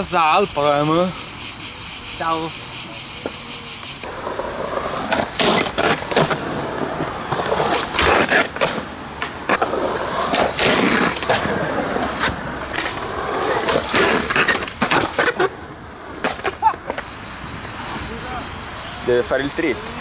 Casal, problema. Ciao. Deve fare il trip.